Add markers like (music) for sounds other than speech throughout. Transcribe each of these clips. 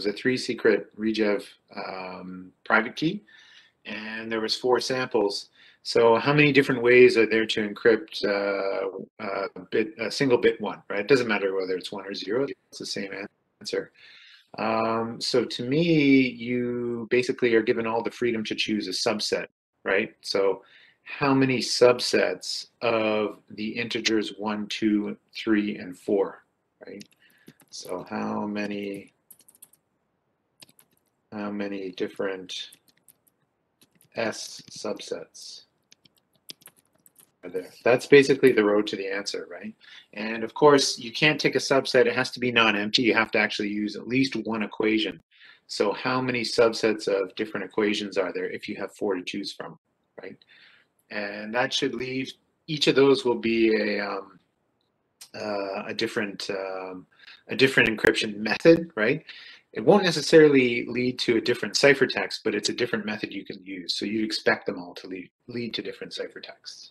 was a three secret Regev um, private key, and there was four samples. So how many different ways are there to encrypt uh, uh, a bit, a single bit one, right? It doesn't matter whether it's one or zero, it's the same answer. Um, so to me, you basically are given all the freedom to choose a subset, right? So how many subsets of the integers one, two, three, and four, right? So how many, how many different S subsets are there? That's basically the road to the answer, right? And of course, you can't take a subset. It has to be non-empty. You have to actually use at least one equation. So how many subsets of different equations are there if you have four to choose from, right? And that should leave, each of those will be a, um, uh, a different um, a different encryption method, right? It won't necessarily lead to a different ciphertext, but it's a different method you can use. So you'd expect them all to lead, lead to different ciphertexts.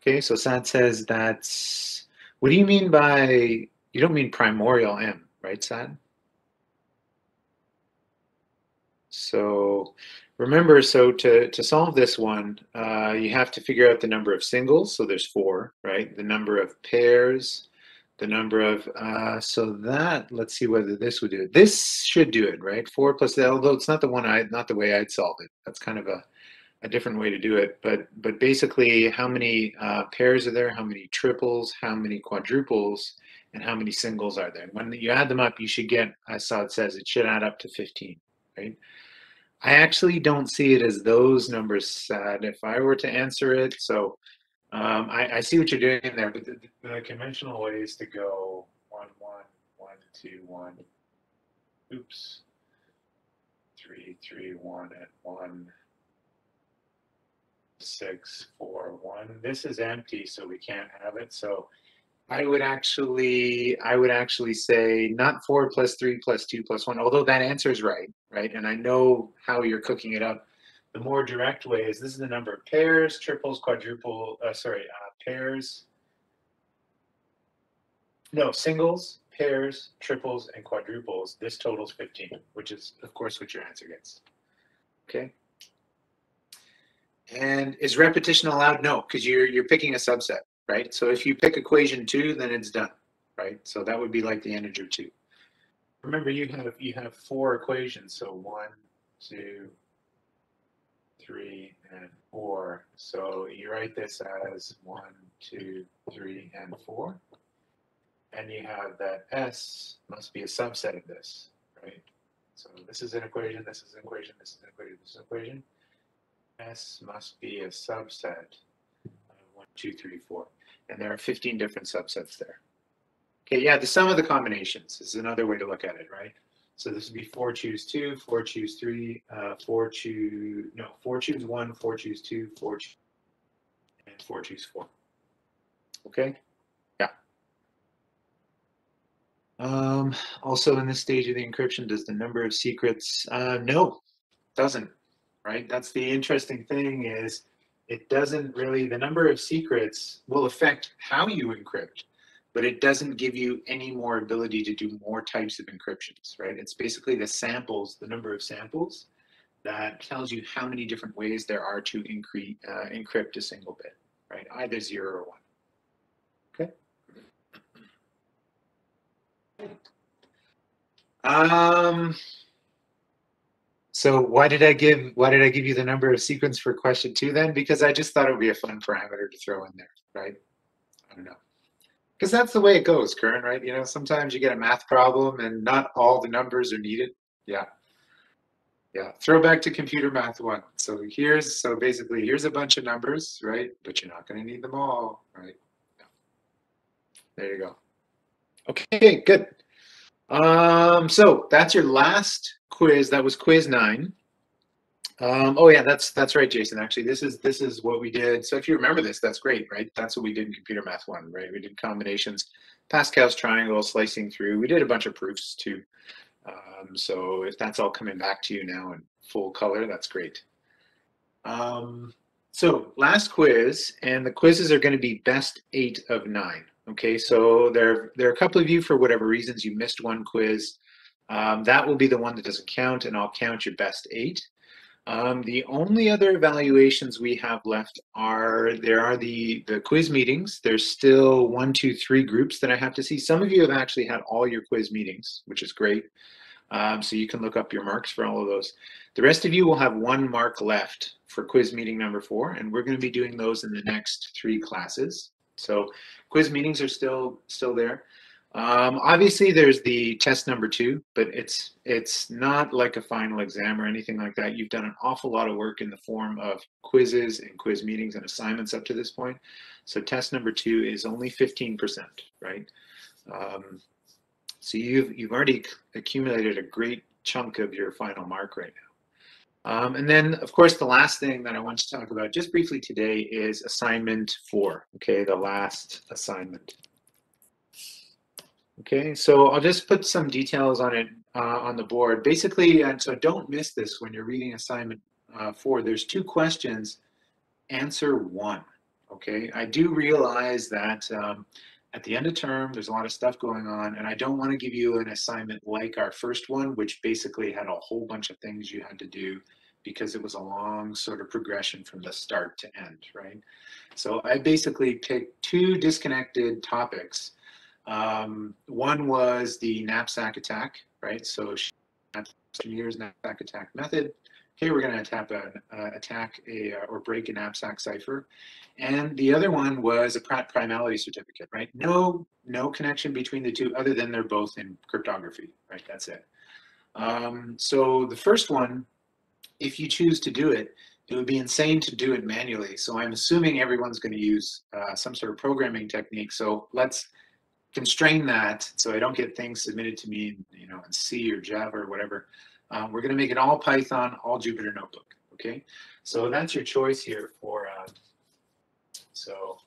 Okay, so Sad says that's, what do you mean by, you don't mean primorial M, right, Sad? So remember, so to, to solve this one, uh, you have to figure out the number of singles. So there's four, right? The number of pairs, the number of, uh, so that, let's see whether this would do it. This should do it, right? Four plus, although it's not the one I, not the way I'd solve it. That's kind of a, a different way to do it. But, but basically how many uh, pairs are there? How many triples? How many quadruples? And how many singles are there? When you add them up, you should get, I saw it says it should add up to 15, right? I actually don't see it as those numbers sad. If I were to answer it, so um, I, I, see what you're doing there, but the, the, conventional way is to go one, one, one, two, one. Oops. Three, three, one, and one. Six, four, one. This is empty, so we can't have it. So I would actually, I would actually say not four plus three plus two plus one, although that answer is right, right? And I know how you're cooking it up. The more direct way is this is the number of pairs, triples, quadruple, uh, sorry, uh, pairs. No, singles, pairs, triples, and quadruples. This totals 15, which is, of course, what your answer gets. Okay. And is repetition allowed? No, because you're you're picking a subset right? So if you pick equation two, then it's done, right? So that would be like the integer two. Remember, you have you have four equations, so one, two, three, and four. So you write this as one, two, three, and four. And you have that S must be a subset of this, right? So this is an equation, this is an equation, this is an equation, this is an equation. S must be a subset of one, two, three, four. And there are 15 different subsets there. Okay, yeah, the sum of the combinations is another way to look at it, right? So this would be four choose two, four choose three, uh, four choose, no, four choose one, four choose two, four choose, and four choose four. Okay, yeah. Um, also in this stage of the encryption, does the number of secrets, uh, no, doesn't, right? That's the interesting thing is it doesn't really, the number of secrets will affect how you encrypt, but it doesn't give you any more ability to do more types of encryptions, right? It's basically the samples, the number of samples that tells you how many different ways there are to incre uh, encrypt a single bit, right? Either zero or one. Okay. Um, so why did I give why did I give you the number of sequence for question two then? Because I just thought it would be a fun parameter to throw in there, right? I don't know. Because that's the way it goes, Curran, right? You know, sometimes you get a math problem and not all the numbers are needed. Yeah. Yeah. Throw back to computer math one. So here's so basically here's a bunch of numbers, right? But you're not going to need them all, right? Yeah. There you go. Okay, good. Um, so that's your last quiz. That was quiz nine. Um, oh yeah, that's that's right, Jason. Actually, this is this is what we did. So if you remember this, that's great, right? That's what we did in computer math one, right? We did combinations, Pascal's triangle, slicing through. We did a bunch of proofs too. Um, so if that's all coming back to you now in full color, that's great. Um, so last quiz, and the quizzes are going to be best eight of nine. Okay, so there there are a couple of you for whatever reasons you missed one quiz. Um, that will be the one that doesn't count, and I'll count your best eight. Um, the only other evaluations we have left are there are the the quiz meetings. There's still one, two, three groups that I have to see. Some of you have actually had all your quiz meetings, which is great. Um, so you can look up your marks for all of those. The rest of you will have one mark left for quiz meeting number four, and we're going to be doing those in the next three classes. So quiz meetings are still still there. Um, obviously, there's the test number two, but it's it's not like a final exam or anything like that. You've done an awful lot of work in the form of quizzes and quiz meetings and assignments up to this point. So test number two is only 15%, right? Um, so you've you've already accumulated a great chunk of your final mark right now. Um, and then, of course, the last thing that I want to talk about just briefly today is assignment four. Okay, the last assignment. Okay, so I'll just put some details on it uh, on the board. Basically, and so don't miss this when you're reading assignment uh, four. There's two questions. Answer one. Okay, I do realize that um, at the end of term, there's a lot of stuff going on, and I don't want to give you an assignment like our first one, which basically had a whole bunch of things you had to do because it was a long sort of progression from the start to end, right? So I basically picked two disconnected topics um, one was the knapsack attack, right? So years knapsack attack method. Okay, we're going to attack a, uh, attack a or break a knapsack cipher, and the other one was a Pratt primality certificate, right? No, no connection between the two other than they're both in cryptography, right? That's it. Um, so the first one, if you choose to do it, it would be insane to do it manually. So I'm assuming everyone's going to use uh, some sort of programming technique. So let's constrain that so I don't get things submitted to me, you know, in C or Java or whatever. Um, we're going to make it all Python, all Jupyter Notebook. Okay, so that's your choice here for. Uh, so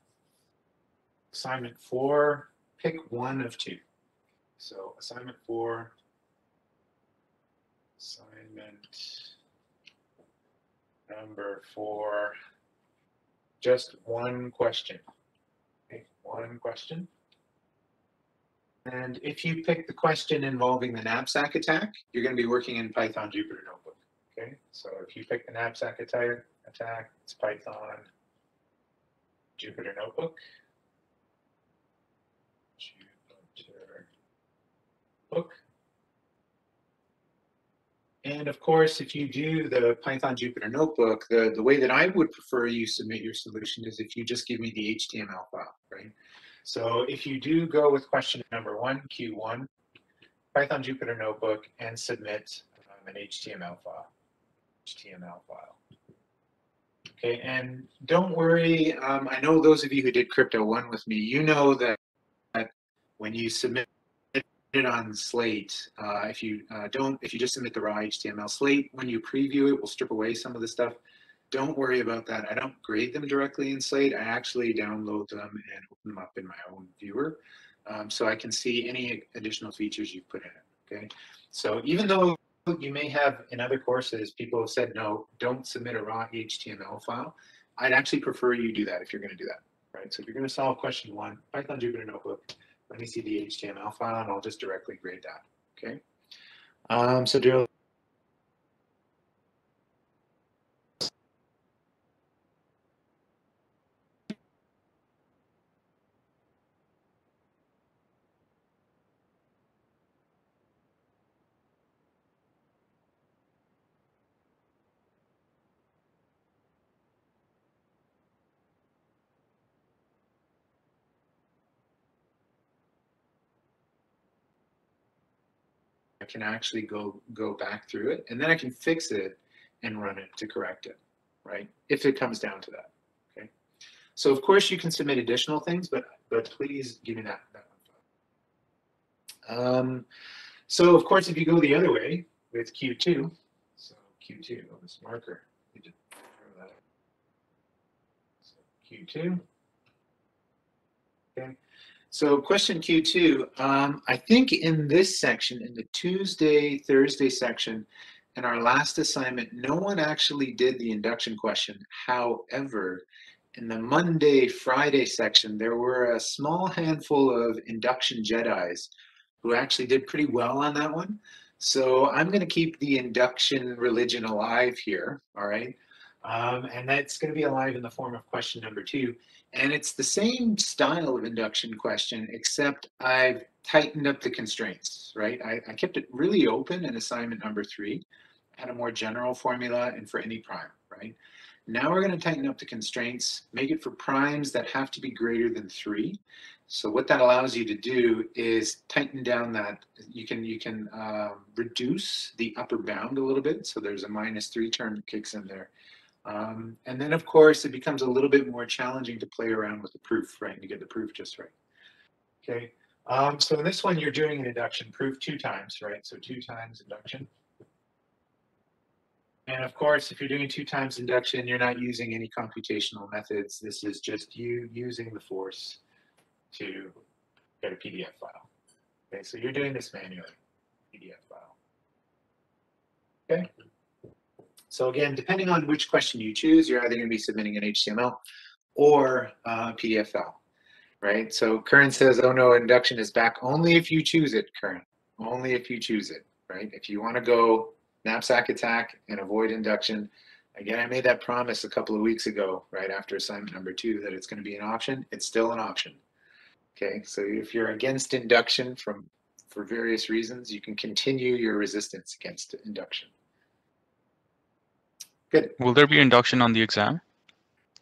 assignment four, pick one of two. So assignment four, assignment number four, just one question. Okay, one question. And if you pick the question involving the knapsack attack, you're going to be working in Python Jupyter Notebook. Okay, so if you pick the knapsack attack, attack it's Python Jupyter Notebook. Jupyter Book. And of course, if you do the Python Jupyter Notebook, the, the way that I would prefer you submit your solution is if you just give me the HTML file, right? So if you do go with question number one, Q1, Python Jupyter Notebook, and submit um, an HTML file. HTML file. Okay, and don't worry. Um, I know those of you who did Crypto One with me, you know that, that when you submit it on Slate, uh, if you uh, don't, if you just submit the raw HTML, Slate, when you preview it, will strip away some of the stuff don't worry about that. I don't grade them directly in Slate. I actually download them and open them up in my own viewer. Um, so I can see any additional features you've put in it, okay? So even though you may have in other courses, people have said, no, don't submit a raw HTML file. I'd actually prefer you do that if you're gonna do that, right? So if you're gonna solve question one, Python Jupyter Notebook, let me see the HTML file and I'll just directly grade that, okay? Um, so Daryl, I can actually go go back through it and then I can fix it and run it to correct it, right? If it comes down to that, okay? So of course you can submit additional things, but but please give me that. that um, so of course, if you go the other way with Q2, so Q2, this marker, so Q2, okay. So question Q2, um, I think in this section, in the Tuesday, Thursday section, in our last assignment, no one actually did the induction question. However, in the Monday, Friday section, there were a small handful of induction Jedis who actually did pretty well on that one. So I'm going to keep the induction religion alive here. All right. Um, and that's going to be alive in the form of question number two. And it's the same style of induction question, except I've tightened up the constraints, right? I, I kept it really open in assignment number three, had a more general formula and for any prime, right? Now we're going to tighten up the constraints, make it for primes that have to be greater than three. So what that allows you to do is tighten down that, you can, you can uh, reduce the upper bound a little bit. So there's a minus three term kicks in there. Um, and then of course it becomes a little bit more challenging to play around with the proof, right? To get the proof just right. Okay. Um, so in this one, you're doing an induction proof two times, right? So two times induction. And of course, if you're doing two times induction, you're not using any computational methods. This is just you using the force to get a PDF file. Okay, so you're doing this manually, PDF file. Okay. So again, depending on which question you choose, you're either going to be submitting an HTML or uh, PDF file, right? So Curran says, oh no, induction is back only if you choose it, Curran. Only if you choose it, right? If you want to go knapsack attack and avoid induction. Again, I made that promise a couple of weeks ago, right after assignment number two, that it's going to be an option. It's still an option. Okay, so if you're against induction from for various reasons, you can continue your resistance against induction. Good. Will there be induction on the exam?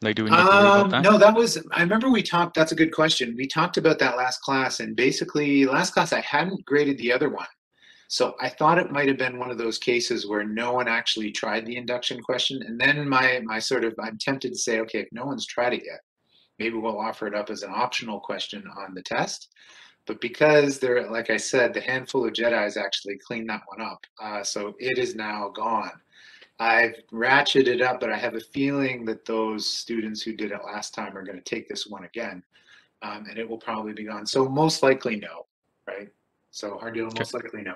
Like, do we need to worry Um, about that? no, that was, I remember we talked, that's a good question. We talked about that last class and basically last class I hadn't graded the other one. So I thought it might have been one of those cases where no one actually tried the induction question. And then my, my sort of, I'm tempted to say, okay, if no one's tried it yet, maybe we'll offer it up as an optional question on the test. But because there, like I said, the handful of Jedi's actually cleaned that one up. Uh, so it is now gone. I've ratcheted up, but I have a feeling that those students who did it last time are going to take this one again. Um, and it will probably be gone. So most likely no, right? So hard deal, most likely no.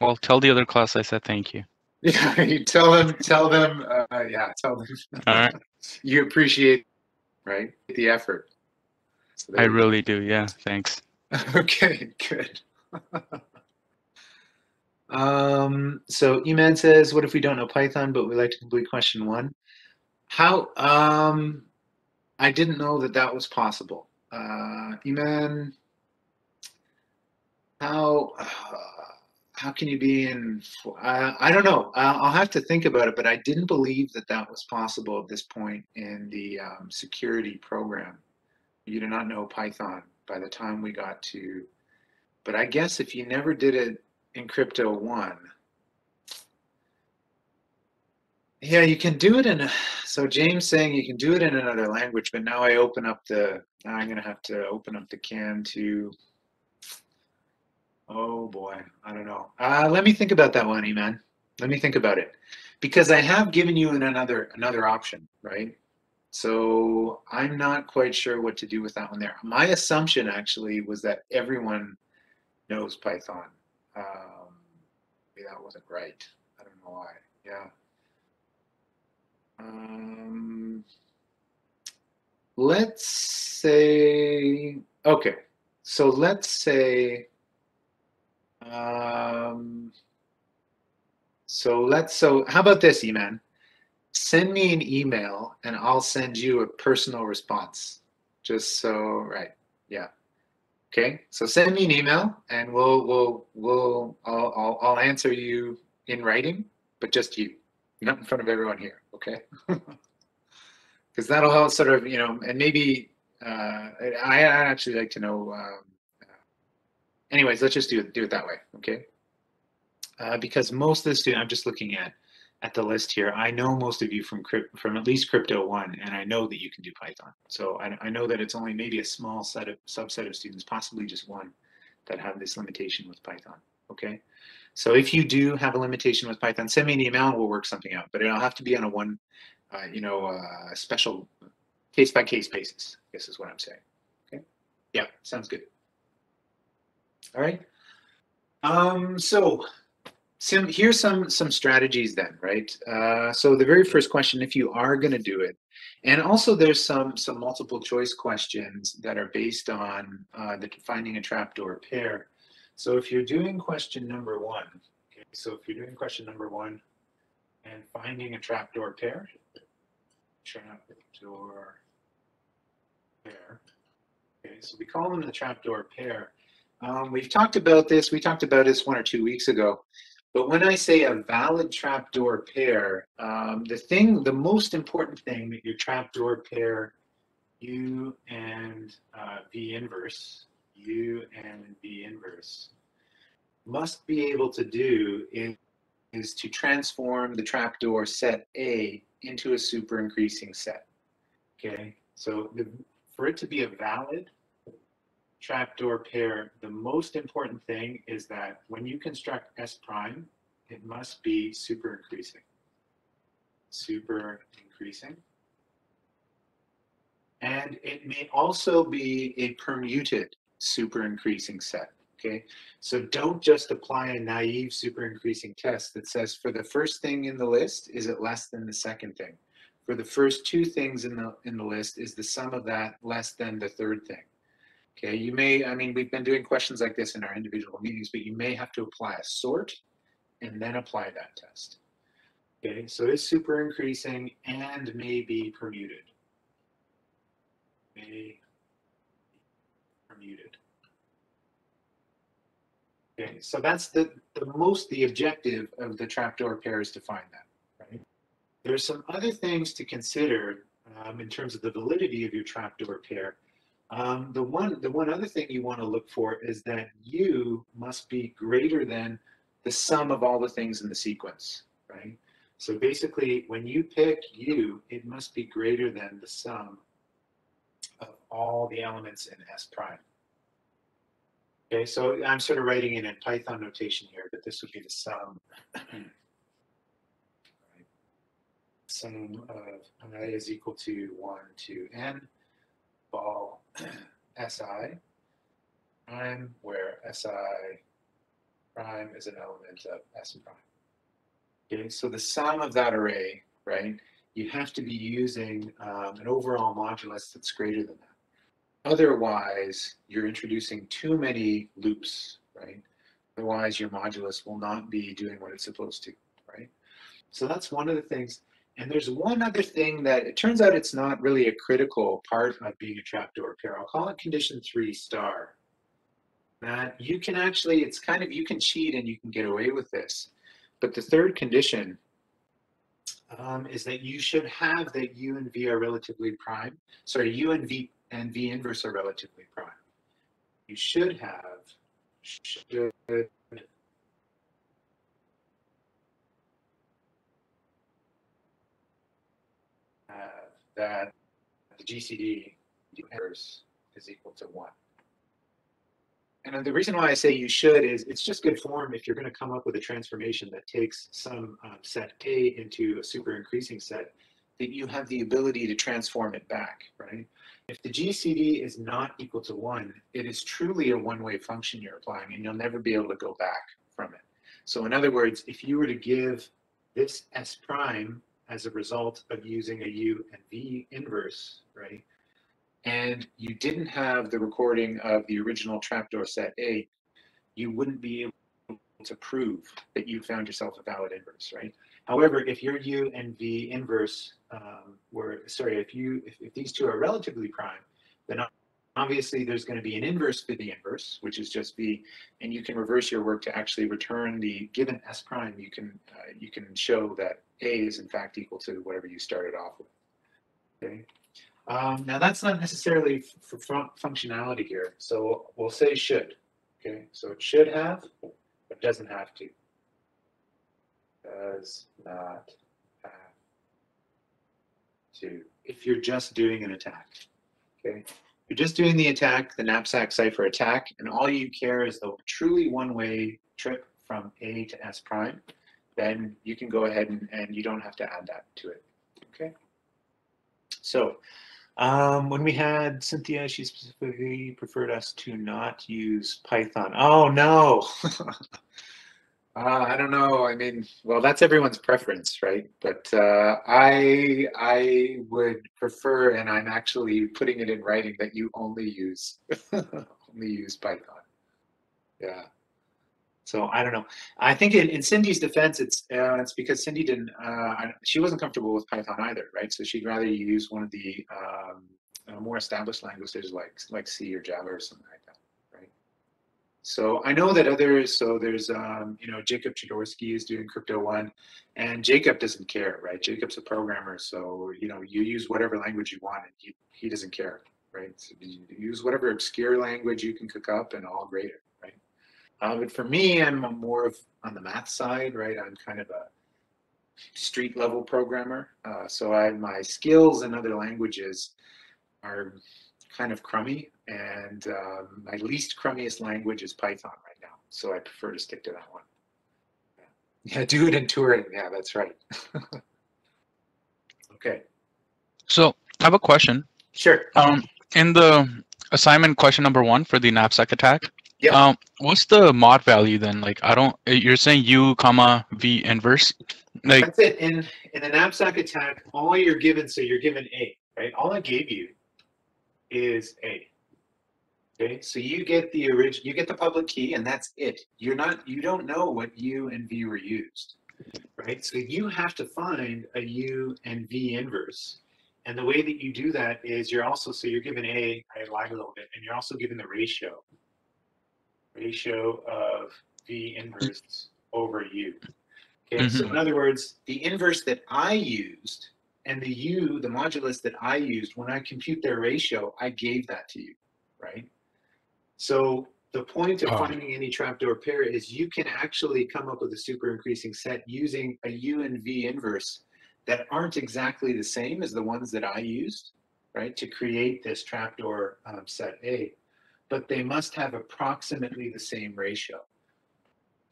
Well, tell the other class I said thank you. Yeah, (laughs) you tell them, tell them, uh, yeah, tell them All right. (laughs) you appreciate, right, the effort. So I really do. Yeah. Thanks. (laughs) Okay, good. Um, so Eman says, what if we don't know Python, but we like to complete question one? How, um, I didn't know that that was possible. Uh, Eman, how, uh, how can you be in, uh, I don't know. I'll, I'll have to think about it, but I didn't believe that that was possible at this point in the um, security program. You do not know Python by the time we got to, but I guess if you never did it in Crypto 1, yeah, you can do it in, a- so James saying you can do it in another language, but now I open up the, now I'm gonna have to open up the can to, oh boy, I don't know. Uh, let me think about that one, Eman. Let me think about it. Because I have given you an another, another option, right? So I'm not quite sure what to do with that one there. My assumption actually was that everyone knows Python. Um, maybe that wasn't right. I don't know why. Yeah. Um, let's say, okay. So let's say, um, so let's, so how about this, Eman? send me an email and I'll send you a personal response. Just so, right. Yeah. Okay. So send me an email and we'll, we'll, we'll, I'll, I'll, I'll answer you in writing, but just you, not in front of everyone here. Okay. (laughs) Because that'll help sort of, you know, and maybe, uh, I, I actually like to know, um, anyways, let's just do it, do it that way. Okay. Uh, because most of the students, I'm just looking at, at the list here. I know most of you from from at least Crypto One, and I know that you can do Python. So I, I know that it's only maybe a small set of subset of students, possibly just one, that have this limitation with Python. Okay, so if you do have a limitation with Python, send me an email and we'll work something out. But it'll have to be on a one, uh, you know, uh, special case by case basis. I guess is what I'm saying. Okay, yeah, sounds good. All right. Um, so some here's some some strategies then right uh, so the very first question if you are going to do it and also there's some some multiple choice questions that are based on uh, the finding a trapdoor pair so if you're doing question number one Okay, so if you're doing question number one and finding a trapdoor pair, trapdoor pair. Okay, so we call them the trapdoor pair. Um, we've talked about this, we talked about this one or two weeks ago. But when I say a valid trapdoor pair, um, the thing, the most important thing that your trapdoor pair U and uh, V inverse, U and V inverse, must be able to do is, is to transform the trapdoor set A into a super increasing set. Okay, so the, for it to be a valid trapdoor pair, the most important thing is that when you construct S prime, it must be super increasing. Super increasing. And it may also be a permuted super increasing set. Okay, so don't just apply a naive super increasing test that says for the first thing in the list, is it less than the second thing? For the first two things in the in the list, is the sum of that less than the third thing? Okay, you may, I mean, we've been doing questions like this in our individual meetings, but you may have to apply a sort and then apply that test. Okay, so it's super increasing and may be permuted. May be permuted. Okay, so that's the, the most, the objective of the trapdoor pair is to find that, right? There's some other things to consider um, in terms of the validity of your trapdoor pair. Um, the one, the one other thing you want to look for is that U must be greater than the sum of all the things in the sequence, right? So basically, when you pick U, it must be greater than the sum of all the elements in S prime. Okay, so I'm sort of writing it in Python notation here, but this would be the sum. Sum of i is equal to 1 to n, ball si prime, where si prime is an element of s prime. Okay, so the sum of that array, right, you have to be using um, an overall modulus that's greater than that. Otherwise, you're introducing too many loops, right? Otherwise, your modulus will not be doing what it's supposed to, right? So that's one of the things. And there's one other thing that it turns out it's not really a critical part of being a trapdoor pair. I'll call it condition three star. That you can actually, it's kind of, you can cheat and you can get away with this. But the third condition um, is that you should have that U and V are relatively prime. Sorry, U and V and V inverse are relatively prime. You should have, should have that the GCD is equal to one. And the reason why I say you should is it's just good form if you're going to come up with a transformation that takes some um, set A into a super increasing set, that you have the ability to transform it back, right? If the GCD is not equal to one, it is truly a one-way function you're applying and you'll never be able to go back from it. So in other words, if you were to give this S prime as a result of using a U and V inverse, right? and you didn't have the recording of the original trapdoor set A, you wouldn't be able to prove that you found yourself a valid inverse, right? However, if your U and V inverse um, were, sorry, if you, if, if these two are relatively prime, then obviously there's going to be an inverse for the inverse, which is just V, and you can reverse your work to actually return the given S prime. You can uh, you can show that A is in fact equal to whatever you started off with. Okay. Um, now that's not necessarily for fun functionality here, so we'll say should. Okay, so it should have, but doesn't have to. Does not have to. If you're just doing an attack, okay, you're just doing the attack, the knapsack cipher attack, and all you care is the truly one-way trip from A to S prime, then you can go ahead and, and you don't have to add that to it. Okay. So um, when we had Cynthia, she specifically preferred us to not use Python. Oh no. (laughs) uh, I don't know. I mean, well, that's everyone's preference, right? But uh, I I would prefer, and I'm actually putting it in writing that you only use (laughs) only use Python. Yeah. So I don't know. I think in, in Cindy's defense, it's uh, it's because Cindy didn't. Uh, she wasn't comfortable with Python either, right? So she'd rather you use one of the um, uh, more established languages like like C or Java or something? So I know that others. So there's um, you know Jacob Chidorsky is doing Crypto One, and Jacob doesn't care, right? Jacob's a programmer, so you know you use whatever language you want, and he, he doesn't care, right? So you use whatever obscure language you can cook up, and I'll grade it, right? Uh, but for me, I'm more of on the math side, right? I'm kind of a street level programmer. Uh, so I my skills in other languages are kind of crummy, and um, my least crummiest language is Python right now. So I prefer to stick to that one. Yeah, (laughs) do it in Turing. Yeah, that's right. (laughs) okay, So I have a question. sure. Um, in the assignment question number one for the knapsack attack, Yeah. um, what's the mod value then? Like, I don't. uh, You're saying u comma v inverse. Like, That's it. In in the knapsack attack, all you're given, so you're given A, right? All I gave you is A. Okay, so you get the original, you get the public key, and that's it. You're not, you don't know what U and V were used, right? So you have to find a U and V inverse. And the way that you do that is you're also, so you're given A, I lied a little bit, and you're also given the ratio. Ratio of V inverse over U. Okay, so mm-hmm. in other words, the inverse that I used and the U, the modulus that I used, when I compute their ratio, I gave that to you, right? So the point of Oh. finding any trapdoor pair is you can actually come up with a super increasing set using a U and V inverse that aren't exactly the same as the ones that I used, right, to create this trapdoor um, set A, but they must have approximately the same ratio.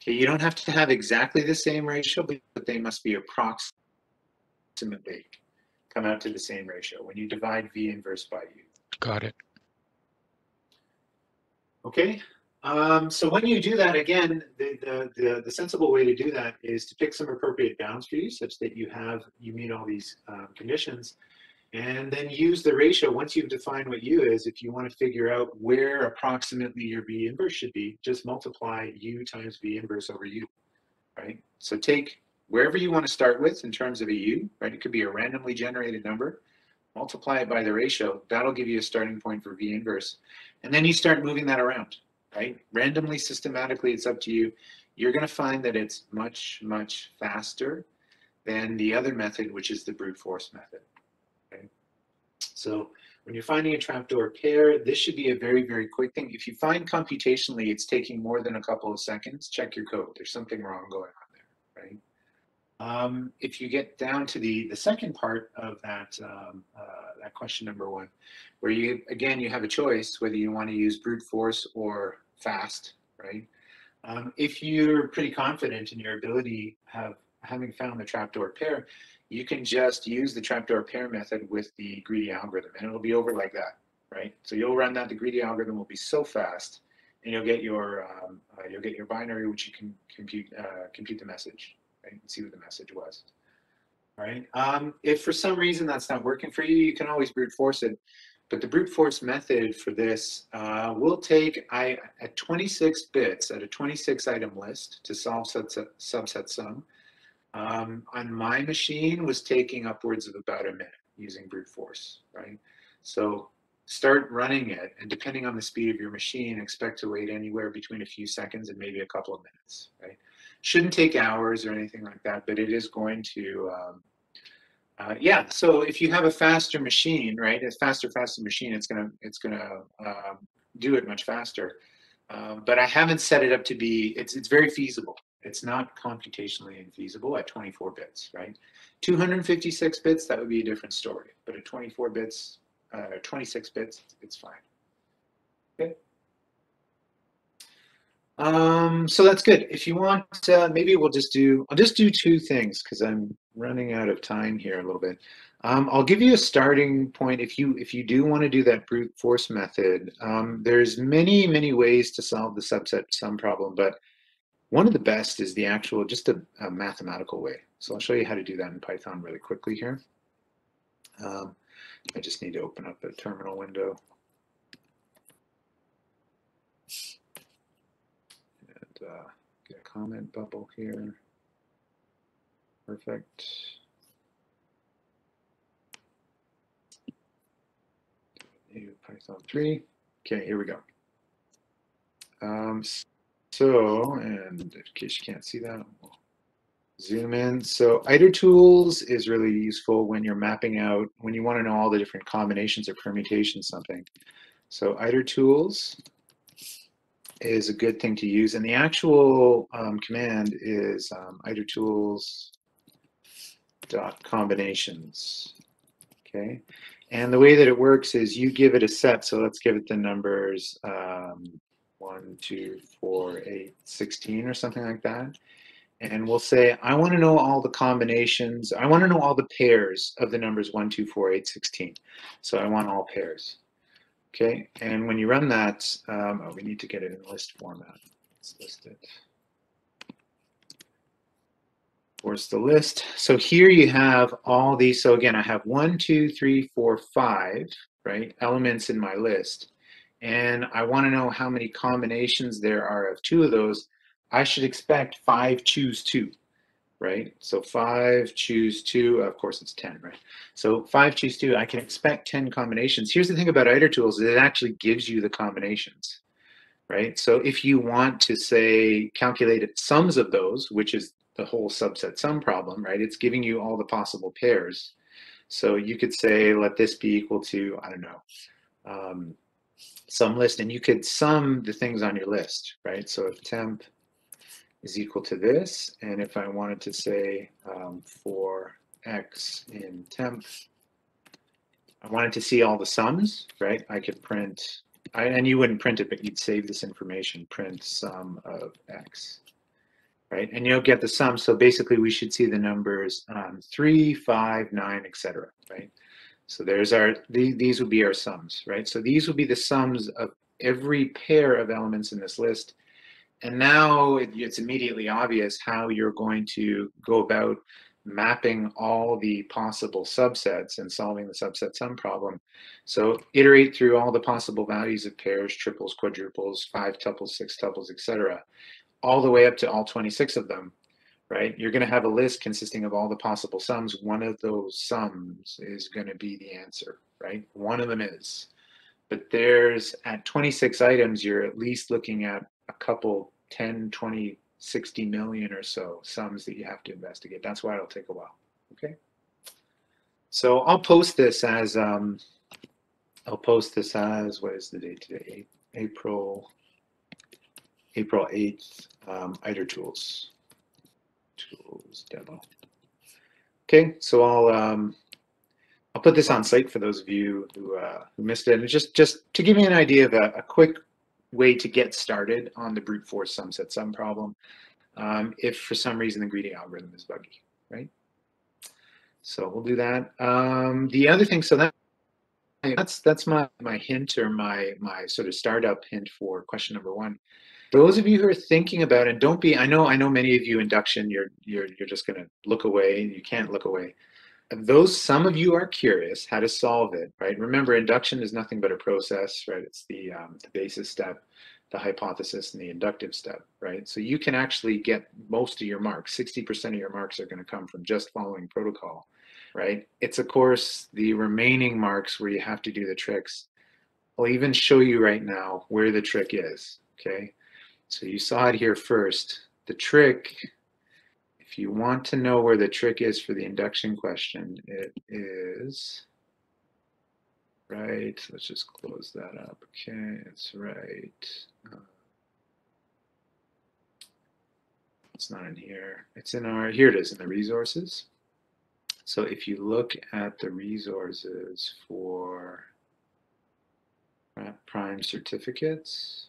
Okay, you don't have to have exactly the same ratio, but but they must be approximately come out to the same ratio when you divide V inverse by U. got it. Okay, um, so when you do that, again, the, the, the, the sensible way to do that is to pick some appropriate bounds for you such that you have, you meet all these um, conditions. And then use the ratio, once you've defined what U is, if you want to figure out where approximately your V inverse should be, just multiply U times V inverse over U, right? So take wherever you want to start with in terms of a U, right? It could be a randomly generated number, multiply it by the ratio, that'll give you a starting point for V inverse. And then you start moving that around, right? Randomly, systematically, it's up to you. You're going to find that it's much, much faster than the other method, which is the brute force method. Okay? So when you're finding a trapdoor pair, this should be a very, very quick thing. If you find computationally it's taking more than a couple of seconds, check your code. There's something wrong going on there, right? Um, if you get down to the the second part of that um, uh, that question number one, where you again you have a choice whether you want to use brute force or fast, right? Um, if you're pretty confident in your ability have having found the trapdoor pair, you can just use the trapdoor pair method with the greedy algorithm, and it'll be over like that, right? So you'll run that. The greedy algorithm will be so fast, and you'll get your um, uh, you'll get your binary, which you can compute uh, compute the message, And see what the message was. Right. Um, if for some reason that's not working for you, you can always brute force it. But the brute force method for this uh, will take I at 26 bits at a 26 item list to solve subset, subset sum. Um, on my machine was taking upwards of about a minute using brute force, right? So start running it, and depending on the speed of your machine, expect to wait anywhere between a few seconds and maybe a couple of minutes, right? Shouldn't take hours or anything like that, but it is going to um, uh, yeah, so if you have a faster machine, right, a faster, faster machine, it's gonna it's gonna um, do it much faster. Um, but I haven't set it up to be. It's it's very feasible. It's not computationally infeasible at 24 bits, right? 256 bits, that would be a different story. But at 24 bits, uh, 26 bits, it's fine. Okay. Um, so that's good. If you want, uh, maybe we'll just do, I'll just do two things because I'm running out of time here a little bit. Um, I'll give you a starting point if you if you do want to do that brute force method. Um, there's many many ways to solve the subset sum problem, but one of the best is the actual just a, a mathematical way. So I'll show you how to do that in Python really quickly here. Um, I just need to open up a terminal window. Uh, get comment bubble here. Perfect. New Python 3. Okay, here we go. Um, so, and in case you can't see that, we'll zoom in. So itertools is really useful when you're mapping out, when you want to know all the different combinations or permutations something. So itertools is a good thing to use. And the actual um, command is um, itertools dot combinations. Okay. And the way that it works is you give it a set. So let's give it the numbers um, 1, 2, 4, 8, 16 or something like that. And we'll say, I want to know all the combinations. I want to know all the pairs of the numbers 1, 2, 4, 8, 16. So I want all pairs. Okay, and when you run that, um, oh, we need to get it in list format. Let's list it. Where's the list? So here you have all these. So again, I have one, two, three, four, five, right, elements in my list. And I want to know how many combinations there are of two of those. I should expect five choose two right? So five, choose two, of course it's 10, right? So five, choose two, I can expect 10 combinations. Here's the thing about itertools, it actually gives you the combinations, right? So if you want to say, calculate sums of those, which is the whole subset sum problem, right? It's giving you all the possible pairs. So you could say, let this be equal to, I don't know, um, some list, and you could sum the things on your list, right? So if temp is equal to this. And if I wanted to say um, for x in temp, I wanted to see all the sums, right? I could print, I, and you wouldn't print it, but you'd save this information, print sum of x, right? And you'll get the sum. So basically we should see the numbers um, three, five, nine, etc. right? So there's our, the, these would be our sums, right? So these would be the sums of every pair of elements in this list and now it, it's immediately obvious how you're going to go about mapping all the possible subsets and solving the subset sum problem. So iterate through all the possible values of pairs, triples, quadruples, five tuples, six tuples, etc., all the way up to all 26 of them, right? You're going to have a list consisting of all the possible sums. One of those sums is going to be the answer, right? One of them is. But there's at 26 items, you're at least looking at a couple 10, 20, 60 million or so sums that you have to investigate. That's why it'll take a while. Okay. So I'll post this as um, I'll post this as what is the date today? April April 8th, um, itertools tools demo. Okay, so I'll um, I'll put this on site for those of you who uh, who missed it, and just just to give you an idea of a, a quick way to get started on the brute force sum set sum problem um, if for some reason the greedy algorithm is buggy, right? So we'll do that. Um, the other thing, so that that's that's my my hint or my my sort of startup hint for question number one. Those of you who are thinking about it, don't be. I know I know many of you induction. You're you're you're just going to look away. You can't look away those some of you are curious how to solve it, right? Remember, induction is nothing but a process, right? It's the, um, the basis step, the hypothesis, and the inductive step, right? So you can actually get most of your marks. 60% of your marks are going to come from just following protocol, right? It's, of course, the remaining marks where you have to do the tricks. I'll even show you right now where the trick is, okay? So you saw it here first. The trick if you want to know where the trick is for the induction question, it is right. Let's just close that up. Okay, it's right. Uh, it's not in here. It's in our, here it is in the resources. So if you look at the resources for prime certificates,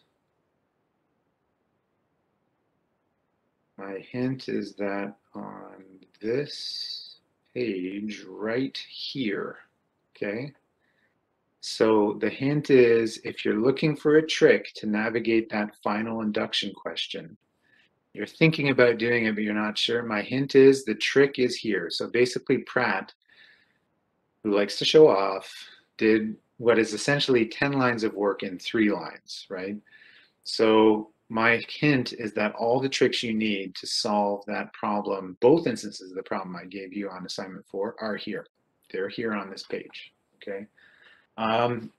My hint is that on this page right here, okay? So the hint is if you're looking for a trick to navigate that final induction question, you're thinking about doing it, but you're not sure. My hint is the trick is here. So basically Pratt, who likes to show off, did what is essentially 10 lines of work in three lines, right? So my hint is that all the tricks you need to solve that problem, both instances of the problem I gave you on assignment four are here. They're here on this page, okay? Um,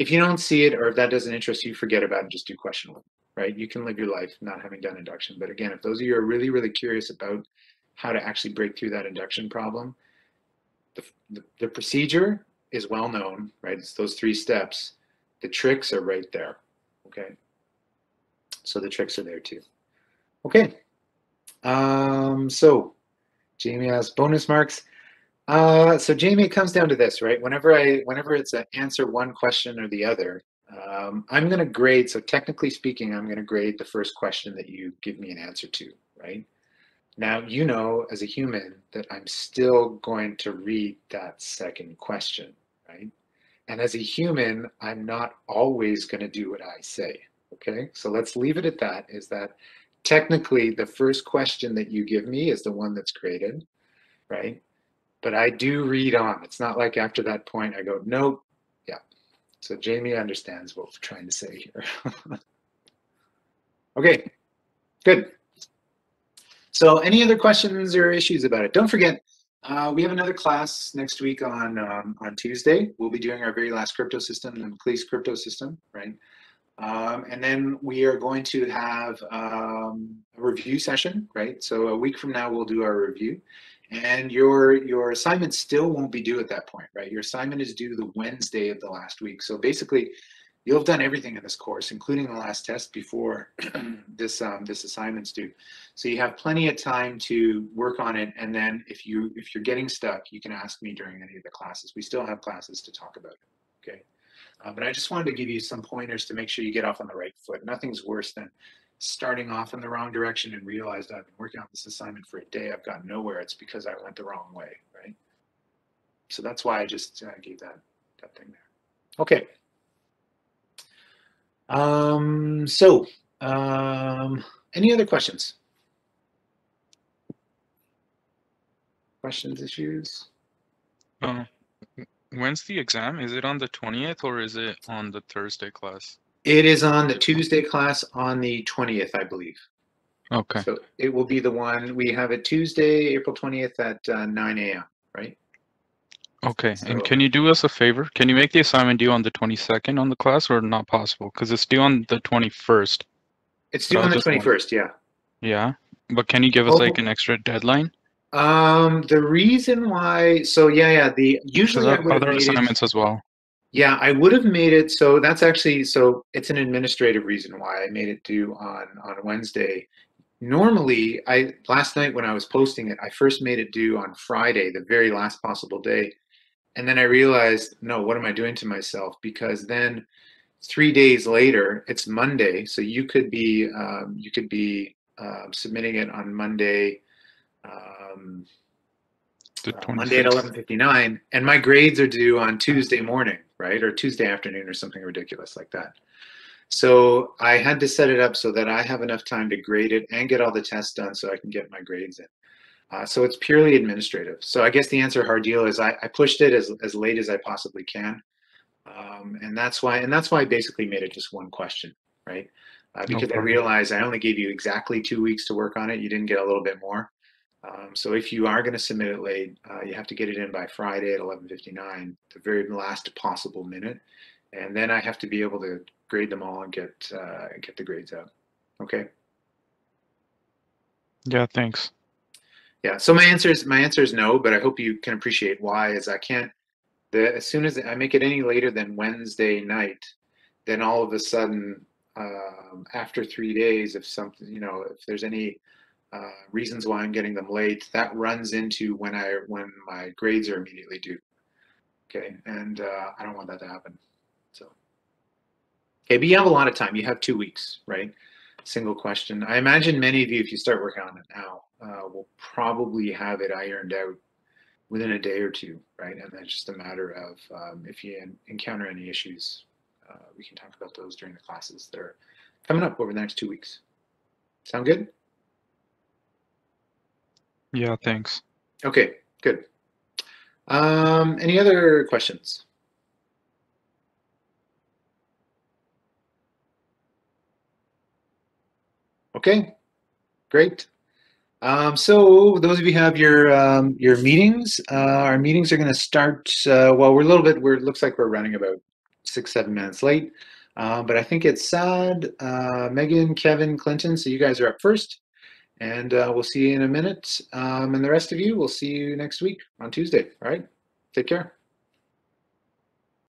if you don't see it or if that doesn't interest you, forget about it, just do question one, right? You can live your life not having done induction. But again, if those of you are really, really curious about how to actually break through that induction problem, the, the, the procedure is well known, right? It's those three steps. The tricks are right there, okay? So the tricks are there too. Okay. Um, so Jamie has bonus marks. Uh, so Jamie, it comes down to this, right? Whenever I, whenever it's an answer one question or the other, um, I'm going to grade. So technically speaking, I'm going to grade the first question that you give me an answer to, right? Now, you know, as a human, that I'm still going to read that second question, right? And as a human, I'm not always going to do what I say, okay? So let's leave it at that, is that technically the first question that you give me is the one that's graded, right? but I do read on. It's not like after that point I go, nope. Yeah. So Jamie understands what we're trying to say here. (laughs) okay, good. So any other questions or issues about it? Don't forget, uh, we have another class next week on um, on Tuesday. We'll be doing our very last crypto system, the McEliece crypto system, right? Um, and then we are going to have um, a review session, right? So a week from now, we'll do our review. And your your assignment still won't be due at that point right? Your assignment is due the wednesday of the last week. So basically you'll have done everything in this course including the last test before (clears throat) this um, this assignment's due. So you have plenty of time to work on it. And then if you if you're getting stuck you can ask me during any of the classes. We still have classes to talk about okay uh, but i just wanted to give you some pointers to make sure you get off on the right foot nothing's worse than starting off in the wrong direction and realized I've been working on this assignment for a day, I've gotten nowhere. It's because I went the wrong way, right? So that's why I just uh, gave that, that thing there. Okay. Um, so, um, any other questions? Questions, issues? Uh, when's the exam? Is it on the 20th or is it on the Thursday class? It is on the Tuesday class on the 20th, I believe. Okay. So it will be the one, we have it Tuesday, April 20th at uh, 9 a.m., right? Okay. So- And can you do us a favor? Can you make the assignment due on the 22nd on the class or not possible? Because it's due on the 21st. It's due Oh, on the just one. 21st, yeah. Yeah. But can you give us Oh. like an extra deadline? Um, the reason why, so yeah, yeah, the usually I I have would have other made it, assignments as well. yeah, I would have made it. So that's actually, so it's an administrative reason why I made it due on on Wednesday. Normally, I last night when I was posting it, I first made it due on Friday, the very last possible day, and then I realized, no, what am I doing to myself? Because then three days later, it's Monday, so you could be um, you could be uh, submitting it on Monday. Um, The uh, Monday at 11:59, and my grades are due on Tuesday morning, right, or Tuesday afternoon, or something ridiculous like that. So I had to set it up so that I have enough time to grade it and get all the tests done, so I can get my grades in. Uh, so it's purely administrative. So I guess the answer, hard deal, is I, I pushed it as as late as I possibly can, um, and that's why and that's why I basically made it just one question, right? Uh, No because I realized I only gave you exactly two weeks to work on it. You didn't get a little bit more. Um, so if you are going to submit it late, uh, you have to get it in by Friday at 11:59, the very last possible minute, and then I have to be able to grade them all and get uh, get the grades out. Okay. Yeah, thanks. Yeah. So my answer is my answer is no, but I hope you can appreciate why. Is I can't. The as soon as I make it any later than Wednesday night, then all of a sudden, um, after three days, if something, you know, if there's any uh, reasons why I'm getting them late, that runs into when I when my grades are immediately due. Okay, and uh, I don't want that to happen. So, okay, but you have a lot of time. You have two weeks, right? Single question. I imagine many of you, if you start working on it now, uh, will probably have it ironed out within a day or two, right? And then it's just a matter of um, if you encounter any issues, uh, we can talk about those during the classes that are coming up over the next two weeks. Sound good? Yeah, thanks. Okay, good. Um, any other questions? Okay, great. Um, so those of you have your um, your meetings, uh, our meetings are going to start. Uh, well, we're a little bit. We're looks like we're running about six seven minutes late, um, but I think it's Sad, uh, Megan, Kevin, Clinton. So you guys are up first, and uh, we'll see you in a minute. Um, and the rest of you, we'll see you next week on Tuesday. All right, take care.